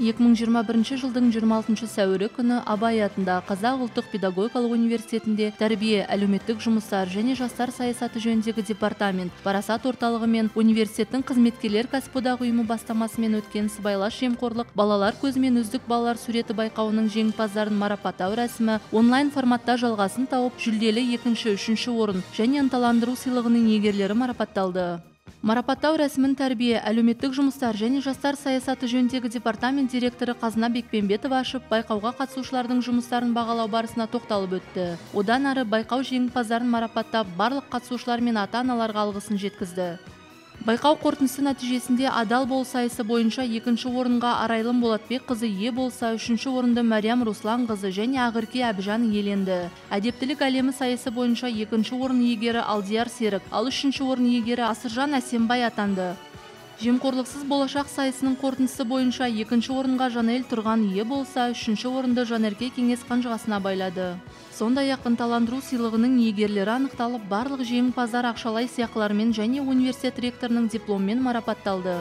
2021 жылдың 26 сәуірі күні Абай атындағы Қазақ ұлттық педагогикалық университетінде тәрбие, әлеуметтік жұмыстар және жастар саясаты жөніндегі департамент, парасат орталығы мен университеттің қызметкерлер кәсіподағы ұйымы бастамасымен өткен сыбайлас жемқорлық балалар көзімен үздік балалар суреті байқауының жеңімпаздарын марапаттау рәсімі онлайн форматта жалғасын тауып жүлделі екінші, үшінші орын және ынталандыру сыйлығының иегерлері марапатталды. Марапаттау рәсімін тәрбие әлеуметтік жұмыстар және жастар саясаты жөніндегі департамент директоры қазына бекпенбетова ашып байқауға қатысушылардың жұмыстарын бағалау барысына тоқталып өтті. Одан ары байқау жеңімпаздарын марапаттап барлық қатысушылар мен ата аналарға алғысын жеткізді. Байқау қорытындысы нәтижесінде адал бол сайысы бойынша екінші орынға арайлым болатбекқызы ие болса үшінші орынды мәриям русланқызы және ақерке әбіжан иеленді. Әдептілік әлемі сайысы бойынша екінші орын иегері алдияр серік ал үшінші орын иегері асыржан әсембай атанды. Жемқорлықсыз болашақ сайысының қорытындысы бойынша екінші орынға жанель тұрған ие болса үшінші орынды жанерке кеңес қанжығасына байлады. Сондай ақ ынталандыру сыйлығының иегерлері анықталып барлық жеңімпаздар ақшалай сыйақылармен және университет ректорының дипломымен марапатталды.